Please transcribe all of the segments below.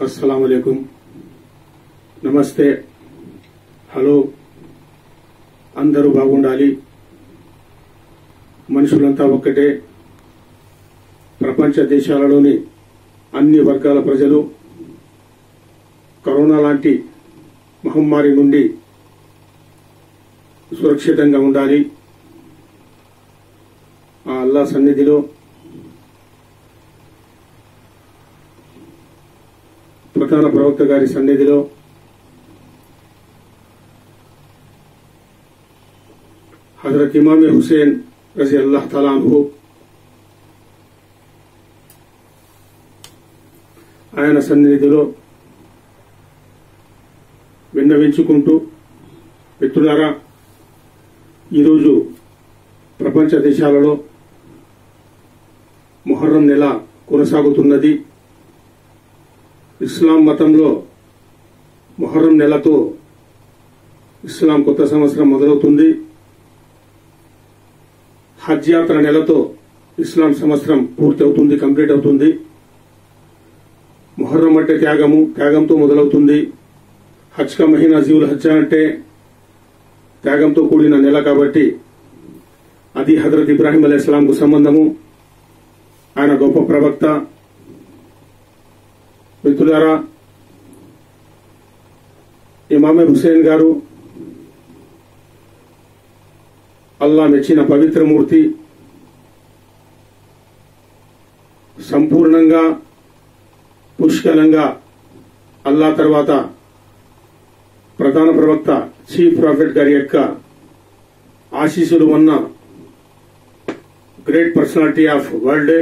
అస్సలం అయికం నమస్తే హలో అందరూ బాగుండాలి మనుషులంతా ఒక్కటే ప్రపంచ దేశాలలోని అన్ని వర్గాల ప్రజలు కరోనా లాంటి మహమ్మారి నుండి సురక్షితంగా ఉండాలి ఆ అల్లా సన్నిధిలో ప్రధాన ప్రవక్త గారి సన్నిధిలో హజరత్ ఇమామి హుసేన్ రజి అల్లాహ్ తలాంహు ఆయన సన్నిధిలో విన్నవించుకుంటూ మిత్రులారా ఈరోజు ప్రపంచ దేశాలలో మొహర్రం నెల కొనసాగుతున్నది. ఇస్లాం మతంలో మొహర్రం నెలతో ఇస్లాం కొత్త సంవత్సరం మొదలవుతుంది. హజ్ యాత్ర నెలతో ఇస్లాం సంవత్సరం పూర్తి అవుతుంది కంప్లీట్ అవుతుంది. మొహర్రం అంటే త్యాగము త్యాగంతో మొదలవుతుంది. హజ్ కా మహీనా జీవుల్ హజ్ అంటే త్యాగంతో కూడిన నెల కాబట్టి అది హజరత్ ఇబ్రాహీం అలీ ఇస్లాంకు సంబంధము. ఆయన గొప్ప ప్రవక్త. ద్వారా ఇమామే హుసేన్ గారు అల్లా మెచ్చిన పవిత్రమూర్తి సంపూర్ణంగా పుష్కలంగా అల్లా తర్వాత ప్రధాన ప్రవక్త చీఫ్ ప్రాఫిట్ గారి యొక్క ఆశీస్సులు ఉన్న great personality of world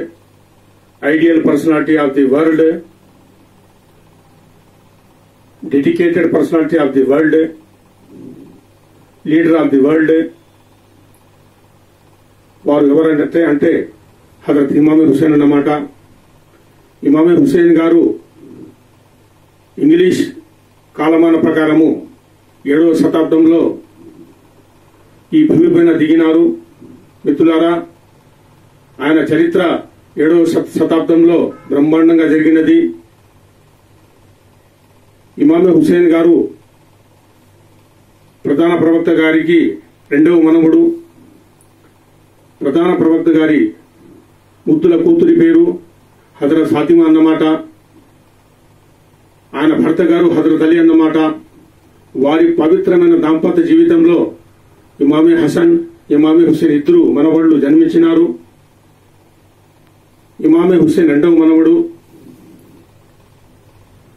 ideal personality of the world dedicated personality of the world leader of the world వారు ఎవరంటే అంటే హజరత్ ఇమామి హుసేన్ అన్నమాట. ఇమామి హుసేన్ గారు ఇంగ్లీష్ కాలమాన ప్రకారము ఏడవ శతాబ్దంలో ఈ భూమిపైన దిగినారు. మిత్రులారా ఆయన చరిత్ర ఏడవ శత- శతాబ్దంలో బ్రహ్మాండంగా జరిగినది. ఇమామే హుసేన్ గారు ప్రధాన ప్రవక్త గారికి రెండవ మనవుడు ప్రధాన ప్రవక్త గారి ముద్దుల కూతురి పేరు హజరత్ ఫాతిమా అన్నమాట ఆయన భర్త గారు హజరత్ అలీ అన్నమాట. వారి పవిత్రమైన దాంపత్య జీవితంలో ఇమామి హసన్ ఇమామి హుసేన్ ఇద్దరు మనవళ్ళు జన్మించినారు. ఇమామి హుసేన్ రెండవ మనవడు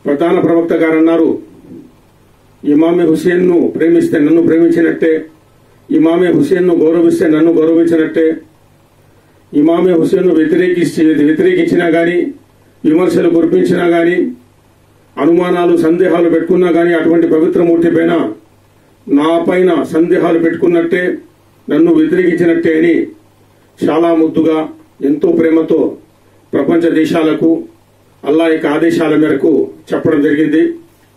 ప్రధాన ప్రవక్త గారు అన్నారు ఇమామే హుసేన్ను ప్రేమిస్తే నన్ను ప్రేమించినట్టే ఇమామే హుసేన్ను గౌరవిస్తే నన్ను గౌరవించినట్టే ఇమామే హుసేన్ను వ్యతిరేకించి వ్యతిరేకించినా గాని విమర్శలు కురిపించినా గాని అనుమానాలు సందేహాలు పెట్టుకున్నా గాని అటువంటి పవిత్రమూర్తి పైన నా పైన సందేహాలు పెట్టుకున్నట్టే నన్ను వ్యతిరేకించినట్టే అని చాలా ముద్దుగా ఎంతో ప్రేమతో ప్రపంచ దేశాలకు అల్లా యొక్క ఆదేశాల మేరకు చెప్పడం జరిగింది.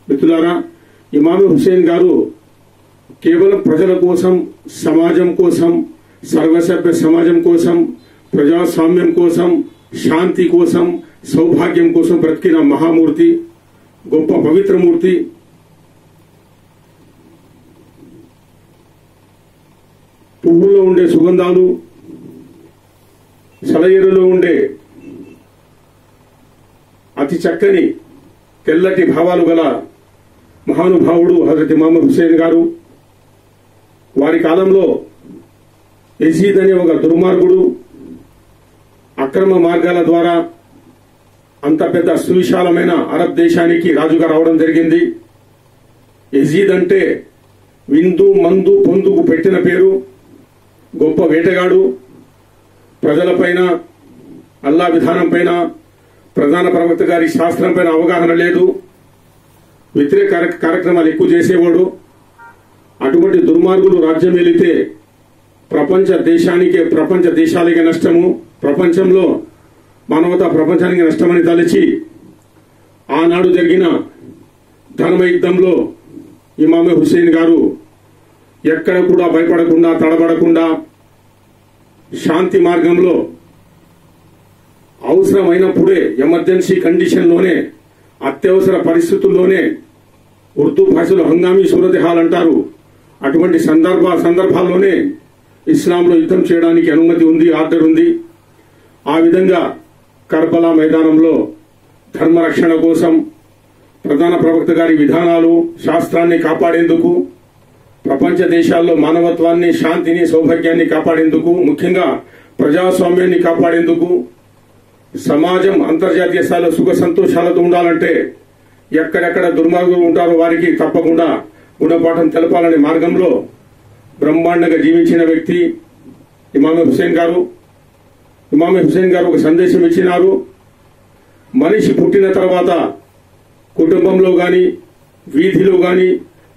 మిత్రులారా ఇమాన్ హుసేన్ గారు కేవలం ప్రజల కోసం సమాజం కోసం సర్వసభ్య సమాజం కోసం ప్రజాస్వామ్యం కోసం శాంతి కోసం సౌభాగ్యం కోసం బ్రతికిన మహామూర్తి గొప్ప పవిత్రమూర్తి పువ్వుల్లో ఉండే సుగంధాలు సెలయేరులో ఉండే అతి చక్కని తెల్లటి భావాలు గల మహానుభావుడు హజరత్ ఇమామ్ హుసేన్ గారు. వారి కాలంలో యజీద్ అనే ఒక దుర్మార్గుడు అక్రమ మార్గాల ద్వారా అంత పెద్ద సువిశాలమైన అరబ్ దేశానికి రాజుగా రావడం జరిగింది. యజీద్ అంటే విందు మందు పొందుకు పెట్టిన పేరు గొప్ప వేటగాడు. ప్రజలపైన అల్లా విధానం పైన ప్రధాన ప్రవక్త గారి శాస్త్రం పైన అవగాహన లేదు. వ్యతిరేక కార్యక్రమాలు ఎక్కువ చేసేవాడు. అటువంటి దుర్మార్గులు రాజ్యం వెళితే ప్రపంచ దేశానికే ప్రపంచ దేశాలకే నష్టము. ప్రపంచంలో మానవత ప్రపంచానికి నష్టమని తలచి ఆనాడు జరిగిన ధర్మ యుద్ధంలో ఇమామే హుసేన్ గారు ఎక్కడ కూడా భయపడకుండా తడబడకుండా శాంతి మార్గంలో అవసరమైనప్పుడే ఎమర్జెన్సీ కండిషన్లోనే అత్యవసర పరిస్థితుల్లోనే ఉర్దూ భాషలో హంగామీ సూరత్ అంటారు. అటువంటి సందర్భ సందర్భాల్లోనే ఇస్లాంలో యుద్ధం చేయడానికి అనుమతి ఉంది ఆర్డర్ ఉంది. ఆ విధంగా కర్బలా మైదానంలో ధర్మరక్షణ కోసం ప్రధాన ప్రవక్త గారి విధానాలు శాస్త్రాన్ని కాపాడేందుకు ప్రపంచ దేశాల్లో మానవత్వాన్ని శాంతిని సౌభాగ్యాన్ని కాపాడేందుకు ముఖ్యంగా ప్రజాస్వామ్యాన్ని కాపాడేందుకు సమాజం అంతర్జాతీయ స్థాయిలో సుఖ సంతోషాలతో ఉండాలంటే ఎక్కడెక్కడ దుర్మార్గులు ఉంటారో వారికి తప్పకుండా గుణపాఠం తెలపాలనే మార్గంలో బ్రహ్మాండంగా జీవించిన వ్యక్తి ఇమామి హుసేన్ గారు. ఇమామి హుసేన్ గారు ఒక సందేశం ఇచ్చినారు. మనిషి పుట్టిన తర్వాత కుటుంబంలో గాని వీధిలో గాని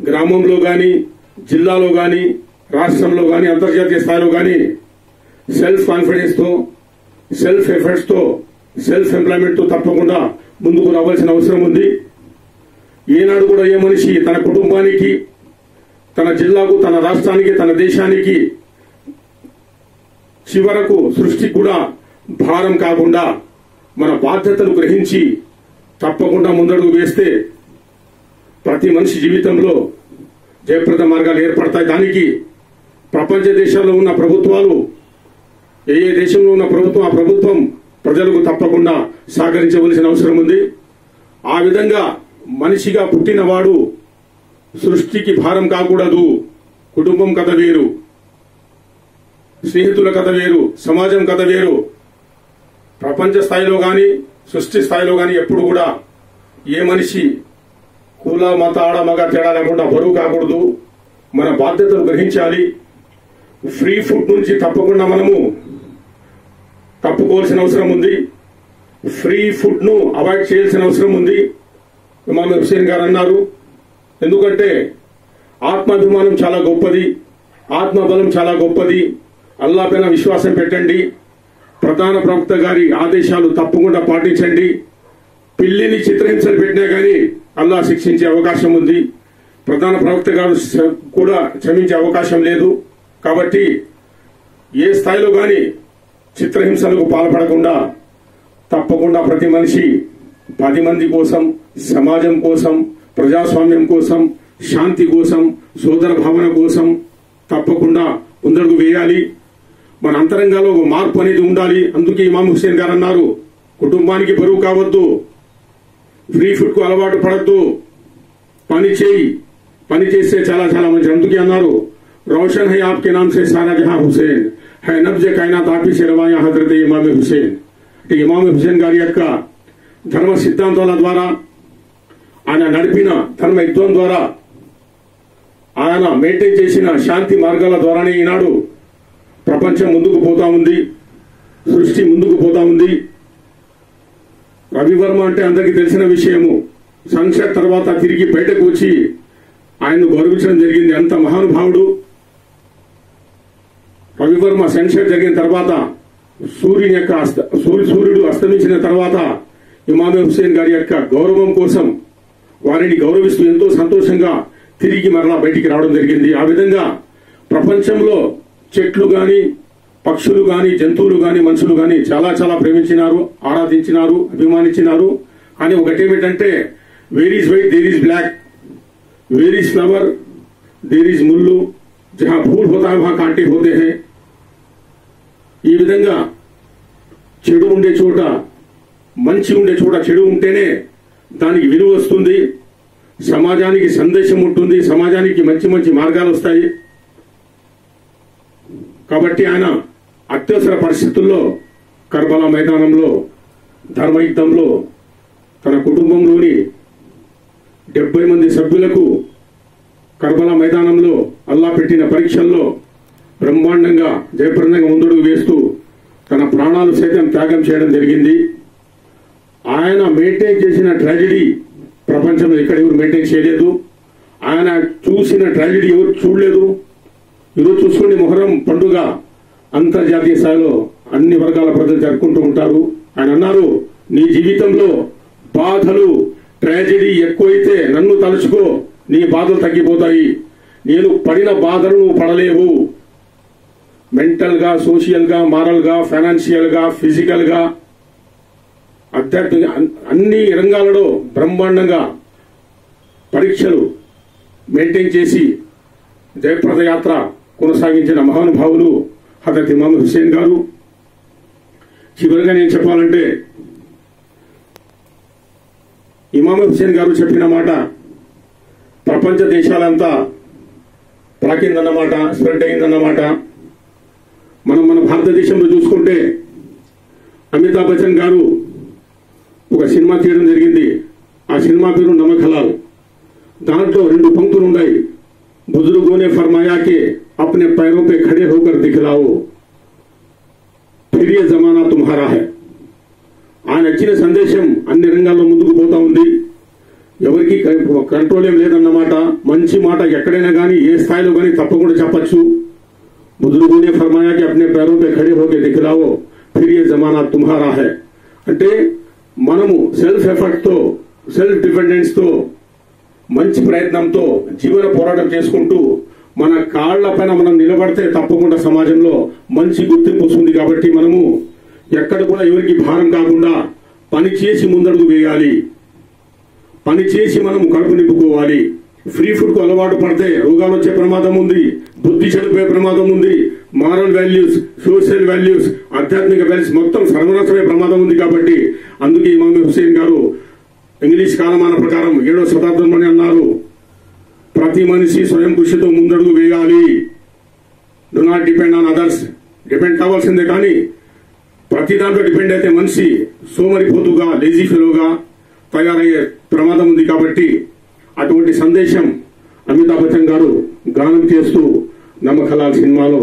గ్రామంలో గాని జిల్లాలో గాని రాష్ట్రంలో గాని అంతర్జాతీయ స్థాయిలో గాని సెల్ఫ్ కాన్ఫిడెన్స్తో సెల్ఫ్ ఎఫర్ట్స్తో సెల్ఫ్ ఎంప్లాయ్మెంట్తో తప్పకుండా ముందుకు రావాల్సిన అవసరం ఉంది. ఏనాడు కూడా ఏ మనిషి తన కుటుంబానికి తన జిల్లాకు తన రాష్ట్రానికి తన దేశానికి చివరకు సృష్టికి కూడా భారం కాకుండా మన బాధ్యతలు గ్రహించి తప్పకుండా ముందడుగు వేస్తే ప్రతి మనిషి జీవితంలో జయప్రద మార్గాలు ఏర్పడతాయి. దానికి ప్రపంచ దేశాల్లో ఉన్న ప్రభుత్వాలు ఏ ఏ దేశంలో ఉన్న ప్రభుత్వం ఆ ప్రభుత్వం ప్రజలకు తప్పకుండా సహకరించవలసిన అవసరం ఉంది. ఆ విధంగా మనిషిగా పుట్టినవాడు సృష్టికి భారం కాకూడదు. కుటుంబం కథ వేరు. స్నేహితుల కథ వేరు. సమాజం కథ వేరు. ప్రపంచ స్థాయిలో గాని సృష్టి స్థాయిలో గాని ఎప్పుడు కూడా ఏ మనిషి కుల మత ఆడమగ తేడా లేకుండా బరువు కాకూడదు. మన బాధ్యతలు గ్రహించాలి. ఫ్రీ ఫుడ్ నుంచి తప్పకుండా మనము తప్పుకోవాల్సిన అవసరం ఉంది. ఫ్రీ ఫుడ్ను అవాయిడ్ చేయాల్సిన అవసరం ఉంది. ఇమామ్ హుసేన్ గారు అన్నారు. ఎందుకంటే ఆత్మాభిమానం చాలా గొప్పది. ఆత్మబలం చాలా గొప్పది. అల్లా పైన విశ్వాసం పెట్టండి. ప్రధాన ప్రవక్త గారి ఆదేశాలు తప్పకుండా పాటించండి. పిల్లిని చిత్రహింసలు పెట్టినా గానీ అల్లా శిక్షించే అవకాశం ఉంది. ప్రధాన ప్రవక్త గారు కూడా క్షమించే అవకాశం లేదు. కాబట్టి ఏ స్థాయిలో కానీ చిత్రహింసలకు పాల్పడకుండా తప్పకుండా ప్రతి మనిషి పది మంది కోసం సమాజం కోసం ప్రజాస్వామ్యం కోసం శాంతి కోసం సోదర భావన కోసం తప్పకుండా ముందడుగు వేయాలి. మన అంతరంగంలో ఒక మార్పు అనేది ఉండాలి. అందుకే ఇమాం హుస్సేన్ గారు అన్నారు కుటుంబానికి బరువు కావద్దు. ఫ్రీ ఫుడ్కు అలవాటు పడద్దు. పని చేయి. పని చేస్తే చాలా చాలా మంచి అందుకే అన్నారు రోషన్ హై ఆప్కే నామ్ సే సారా జహా హుసేన్ నబ్జ కైనాత్ ఆపి శరవాయా హజరత్ ఇమామి హుసేన్ అంటే ఇమామి హుసేన్ గారి యొక్క ధర్మ సిద్ధాంతాల ద్వారా ఆయన నడిపిన ధర్మ యుద్ధం ద్వారా ఆయన మెయింటైన్ చేసిన శాంతి మార్గాల ద్వారానే ఈనాడు ప్రపంచం ముందుకు పోతా ఉంది సృష్టి ముందుకు పోతా ఉంది రవివర్మ అంటే అందరికీ తెలిసిన విషయము సంక్ష తర్వాత తిరిగి బయటకు వచ్చి ఆయన్ను గౌరవించడం జరిగింది అంత మహానుభావుడు రవివర్మ సన్సెట్ జరిగిన తర్వాత సూర్యుని యొక్క అస్త సూర్యుడు అస్తమించిన తర్వాత ఇమామే హుసేన్ గారి యొక్క గౌరవం కోసం వారిని గౌరవిస్తూ ఎంతో సంతోషంగా తిరిగి మరలా బయటికి రావడం జరిగింది. ఆ విధంగా ప్రపంచంలో చెట్లు గాని పక్షులు గాని జంతువులు గాని మనుషులు గాని చాలా చాలా ప్రేమించినారు ఆరాధించినారు అభిమానించినారు. అని ఒకటేమిటంటే where is white there is black where is flower there is ముల్లు జహా ఫూల్ హోతా హై వహా కాంటే హోతే హే. ఈ విధంగా చెడు ఉండే చోట మంచి ఉండే చోట చెడు ఉంటేనే దానికి విలువ వస్తుంది. సమాజానికి సందేశం ఉంటుంది. సమాజానికి మంచి మంచి మార్గాలు వస్తాయి. కాబట్టి ఆయన అత్యవసర పరిస్థితుల్లో కర్బలా మైదానంలో ధర్మయుద్ధంలో తన కుటుంబంలోని డెబ్బై మంది సభ్యులకు కర్బలా మైదానంలో అల్లా పెట్టిన పరీక్షల్లో బ్రహ్మాండంగా జయప్రదంగా ముందడుగు వేస్తూ తన ప్రాణాలు సైతం త్యాగం చేయడం జరిగింది. ఆయన మెయింటైన్ చేసిన ట్రాజడీ ప్రపంచంలో ఎక్కడ ఎవరు మెయింటైన్ చేయలేదు. ఆయన చూసిన ట్రాజడీ ఎవరు చూడలేదు. ఈరోజు చూసుకుని మొహరం పండుగ అంతర్జాతీయ స్థాయిలో అన్ని వర్గాల ప్రజలు జరుపుకుంటూ ఉంటారు. ఆయన అన్నారు నీ జీవితంలో బాధలు ట్రాజడీ ఎక్కువైతే నన్ను తలుచుకో నీ బాధలు తగ్గిపోతాయి. నేను పడిన బాధలు నువ్వు పడలేవు. మెంటల్గా సోషల్గా మారల్గా ఫైనాన్షియల్గా ఫిజికల్గా ఆధ్యాత్మిక అన్- అన్ని రంగాలలో బ్రహ్మాండంగా పరీక్షలు మెయింటైన్ చేసి జయప్రద యాత్ర కొనసాగించిన మహానుభావులు హజరత్ ఇమాం హుసేన్ గారు. చివరిగా నేను చెప్పాలంటే ఇమాం హుసేన్ గారు చెప్పిన మాట ప్రపంచ దేశాలంతా ప్రాకిందన్నమాట స్ప్రెడ్ అయిందన్నమాట. మనం మన భారతదేశంలో చూసుకుంటే అమితాబ్ బచ్చన్ గారు ఒక సినిమా తీయడం జరిగింది ఆ సినిమా పేరు నమఖలాల్ దాంట్లో రెండు పంక్తులు ఉన్నాయి बुजुर्गों ने फरमाया कि अपने पैरों पे खड़े होकर दिखलाओ फिर ये जमाना तुम्हारा है ఆయన ఇచ్చిన సందేశం అన్ని రంగాల్లో ముందుకు పోతా ఉంది ఎవరికి క- కంట్రోల్ ఏం లేదన్నమాట మంచి మాట ఎక్కడైనా కానీ ఏ స్థాయిలో కానీ తప్పకుండా చెప్పచ్చు बुजुर्गों ने फरमाया कि अपने पैरों पे खड़े होकर दिखलाओ फिर ये जमाना तुम्हारा है అంటే మనము సెల్ఫ్ ఎఫర్ట్ తో సెల్ఫ్ డిపెండెన్స్ తో మంచి ప్రయత్నంతో జీవన పోరాటం చేసుకుంటూ మన కాళ్ల పైన మనం నిలబడితే తప్పకుండా సమాజంలో మంచి గుర్తింపు వస్తుంది కాబట్టి మనము ఎక్కడ కూడా ఎవరికి భారం కాకుండా పని చేసి ముందడుగు వేయాలి పని చేసి మనం కడుపు నింపుకోవాలి ఫ్రీ ఫుడ్కు అలవాటు పడితే రోగాలు వచ్చే ప్రమాదం ఉంది బుద్ధి చెడిపోయే ప్రమాదం ఉంది మారల్ వాల్యూస్ సోషల్ వాల్యూస్ ఆధ్యాత్మిక వాల్యూస్ మొత్తం సర్వనాశమయ్యే ప్రమాదం ఉంది కాబట్టి అందుకే ఇమాం హుసేన్ గారు ఇంగ్లీష్ కాలమాన ప్రకారం ఏడో అని అన్నారు. ప్రతి మనిషి స్వయం కృషితో ముందడుగు వేయాలి. Do not depend on others depend కావాల్సిందే కానీ ప్రతి దాంట్లో డిపెండ్ అయితే మనిషి సోమరిపోతుగా లేజీ ఫెలోగా తయారయ్యే ప్రమాదం ఉంది కాబట్టి అటువంటి సందేశం అమితాబ్ బచ్చన్ గారు గానం చేస్తూ నమ్మకలాల్ సినిమాలో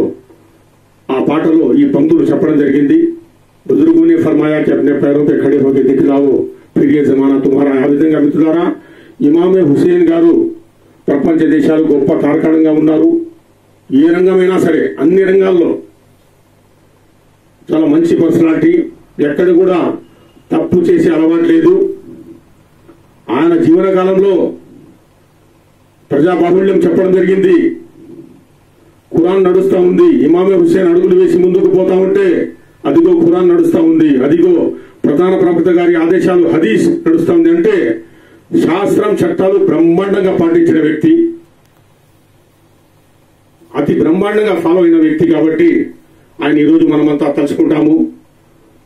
ఆ పాటలో ఈ పంక్తులు చెప్పడం జరిగింది. బుజుర్గునే ఫర్మాయా చెప్పిన పేరుతో ఖడే హోకే దిఖిలావో ఫిర్యే జమానా తుమారా ఆ విధంగా మిత్రులారా ఇమామే హుసేన్ గారు ప్రపంచ దేశాలు గొప్ప కార్కాణంగా ఉన్నారు. ఏ రంగమైనా సరే అన్ని రంగాల్లో చాలా మంచి పర్సనాలిటీ. ఎక్కడ కూడా తప్పు చేసే అలవాటు లేదు. ఆయన జీవన కాలంలో ప్రజాబాహుళ్యం చెప్పడం జరిగింది. ఖురాన్ నడుస్తా ఉంది. ఇమామే హుసేన్ అడుగులు వేసి ముందుకు పోతా ఉంటే అదిగో ఖురాన్ నడుస్తా ఉంది. అదిగో ప్రధాన ప్రవక్త గారి ఆదేశాలు హదీస్ నడుస్తా ఉంది అంటే శాస్త్రం చట్టాలు బ్రహ్మాండంగా పాటించిన వ్యక్తి అతి బ్రహ్మాండంగా ఫాలో అయిన వ్యక్తి కాబట్టి ఆయన ఈరోజు మనమంతా తలుచుకుంటాము.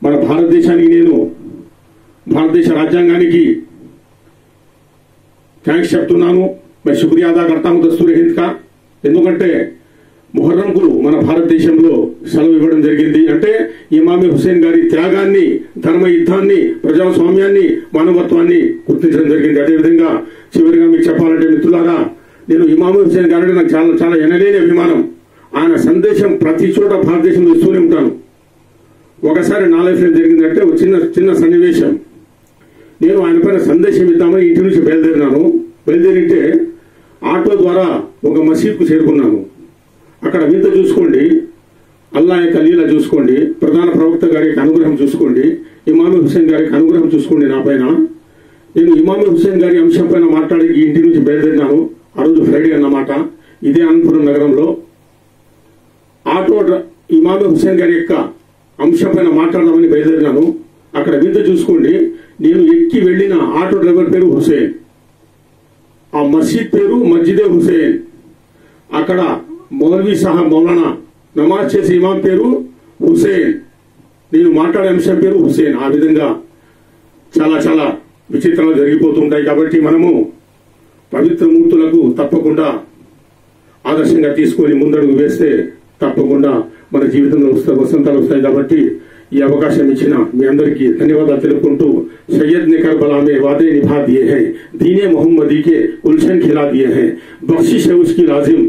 మన భారతదేశానికి నేను భారతదేశ రాజ్యాంగానికి థ్యాంక్స్ చెప్తున్నాను. మరి శుక్రియా అదా కడతాము దస్తూరి హింద్ కా ఎందుకంటే మొహర్రంకులు మన భారతదేశంలో సెలవు ఇవ్వడం జరిగింది అంటే ఇమామి హుసేన్ గారి త్యాగాన్ని ధర్మ యుద్ధాన్ని ప్రజాస్వామ్యాన్ని మానవత్వాన్ని గుర్తించడం జరిగింది అదేవిధంగా చివరిగా మీకు చెప్పాలంటే మిత్రులారా నేను ఇమామి హుసేన్ గారి నాకు చాలా చాలా ఎనలేని అభిమానం ఆయన సందేశం ప్రతి చోట భారతదేశంలో ఇస్తూనే ఉంటాను ఒకసారి నా అంటే ఒక చిన్న చిన్న సన్నివేశం నేను ఆయన సందేశం ఇద్దామని ఇంటి నుంచి బయలుదేరినాను బయలుదేరింటే ఆటో ద్వారా ఒక మసీద్కు చేరుకున్నాను అక్కడ వింత చూసుకోండి అల్లా యొక్క లీల చూసుకోండి ప్రధాన ప్రవక్త గారి యొక్క అనుగ్రహం చూసుకోండి ఇమామి హుసేన్ గారి యొక్క అనుగ్రహం చూసుకోండి నా పైన. నేను ఇమామి హుసేన్ గారి అంశం పైన మాట్లాడి ఈ ఇంటి నుంచి బయలుదేరినాను. ఆ రోజు ఫ్రైడే అన్నమాట. ఇదే అనంతపురం నగరంలో ఆటో డ్ర- ఇమామి హుసేన్ గారి యొక్క అంశం పైన మాట్లాడదామని బయలుదేరినాను. అక్కడ వింత చూసుకోండి. నేను ఎక్కి వెళ్ళిన ఆటో డ్రైవర్ పేరు హుసేన్ ఆ మసీద్ పేరు మస్జిదే హుసేన్ అక్కడ మౌలవీ సహా మౌలానా నమాజ్ చేసే ఇమాం పేరు హుసేన్ నేను మాట్లాడే అంశం పేరు హుసేన్ ఆ విధంగా చాలా చాలా విచిత్రాలు జరిగిపోతుంటాయి కాబట్టి మనము పవిత్ర మూర్తులకు తప్పకుండా ఆదర్శంగా తీసుకొని ముందడుగు వేస్తే తప్పకుండా మన జీవితంలో వస్తే వసంతాలు వస్తాయి కాబట్టి ఈ అవకాశం ఇచ్చిన మీ అందరికీ ధన్యవాదాలు తెలుపుకుంటూ సయ్యద్ ने करबला में वादे निभा दिए हैं दीने मोहम्मदी के उलझन खिला दिए हैं बख्शिश है उसकी लाजिम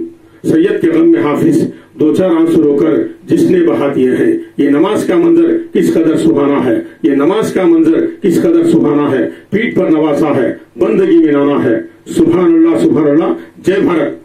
सैयद के गम में हाफिज दो चार आंसू रोकर जिसने बहा दिए हैं ये नमाज का मंजर किस कदर सुहाना है ये नमाज का मंजर किस कदर सुहाना है पीठ पर नवासा है बंदगी में नाना है सुबहान अल्लाह सुबहान अल्लाह जय भारत